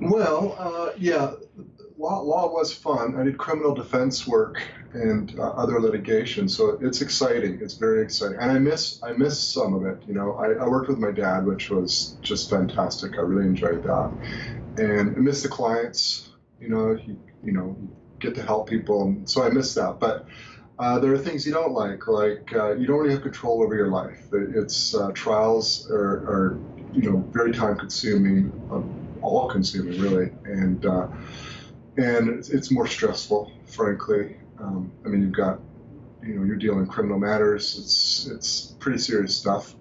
Well, uh, yeah, law, law was fun. I did criminal defense work and uh, other litigation, so it's exciting. It's very exciting, and I miss I miss some of it. You know, I, I worked with my dad, which was just fantastic. I really enjoyed that, and I miss the clients. You know, you know, get to help people, and so I miss that. But uh, there are things you don't like, like uh, you don't really have control over your life. It's uh, trials are, are, you know, very time consuming, um, all consuming really, and uh, and it's, it's, more stressful, frankly. Um, I mean, you've got, you know, you're dealing criminal matters. It's it's pretty serious stuff,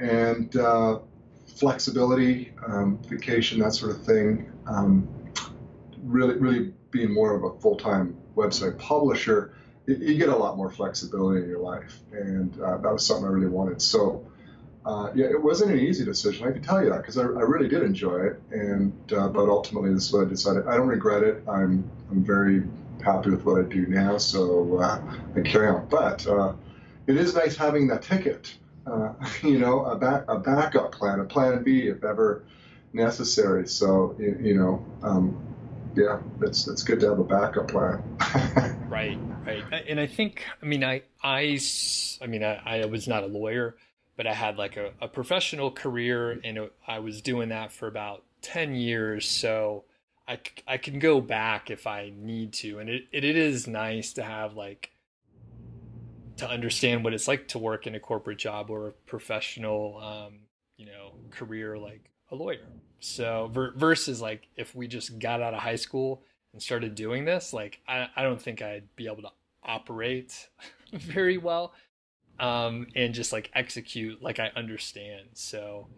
and uh, flexibility, um, vacation, that sort of thing. Um, really, really being more of a full-time website publisher, you, you, get a lot more flexibility in your life, and uh, that was something I really wanted. So. Uh, yeah, it wasn't an easy decision. I can tell you that because I, I, really did enjoy it, and uh, but ultimately this is what I decided. I don't regret it. I'm I'm very happy with what I do now, so uh, I carry on. But uh, it is nice having that ticket. Uh, you know, a back a backup plan, a plan B if ever necessary. So you, you know, um, yeah, it's it's good to have a backup plan. right, right, and I think I mean I I I mean I, I was not a lawyer but I had like a, a professional career and it, I was doing that for about 10 years. So I, I can go back if I need to. And it, it, it is nice to have like, to understand what it's like to work in a corporate job or a professional, um, you know, career like a lawyer. So ver- versus like if we just got out of high school and started doing this, like I, I don't think I'd be able to operate very well um, and just like execute like I understand. So